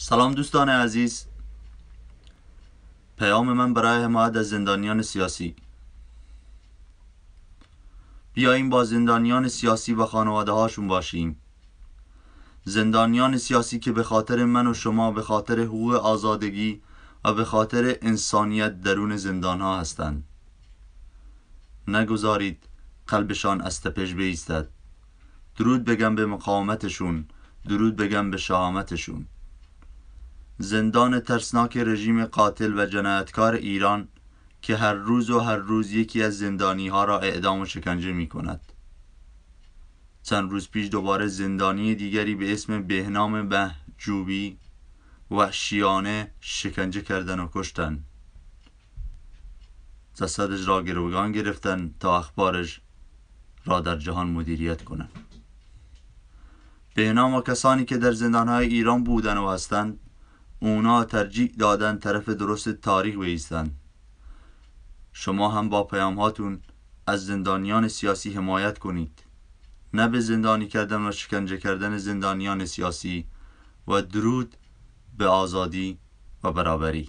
سلام دوستان عزیز. پیام من برای حمایت از زندانیان سیاسی. بیاییم با زندانیان سیاسی و خانواده هاشون باشیم. زندانیان سیاسی که به خاطر من و شما به خاطر حقوق آزادگی و به خاطر انسانیت درون زندان ها هستند. نگذارید قلبشان از تپش بیستد. درود بگم به مقاومتشون. درود بگم به شهامتشون. زندان ترسناک رژیم قاتل و جنایتکار ایران که هر روز و هر روز یکی از زندانی ها را اعدام و شکنجه می کند چند روز پیش دوباره زندانی دیگری به اسم بهنام محجوبی و شیانه شکنجه کردن و کشتن. جسدش را گروگان گرفتن تا اخبارش را در جهان مدیریت کنند. بهنام و کسانی که در زندانهای ایران بودن و هستند اونا ترجیح دادن طرف درست تاریخ بیستند شما هم با پیام هاتون از زندانیان سیاسی حمایت کنید. نه به زندانی کردن و شکنجه کردن زندانیان سیاسی و درود به آزادی و برابری.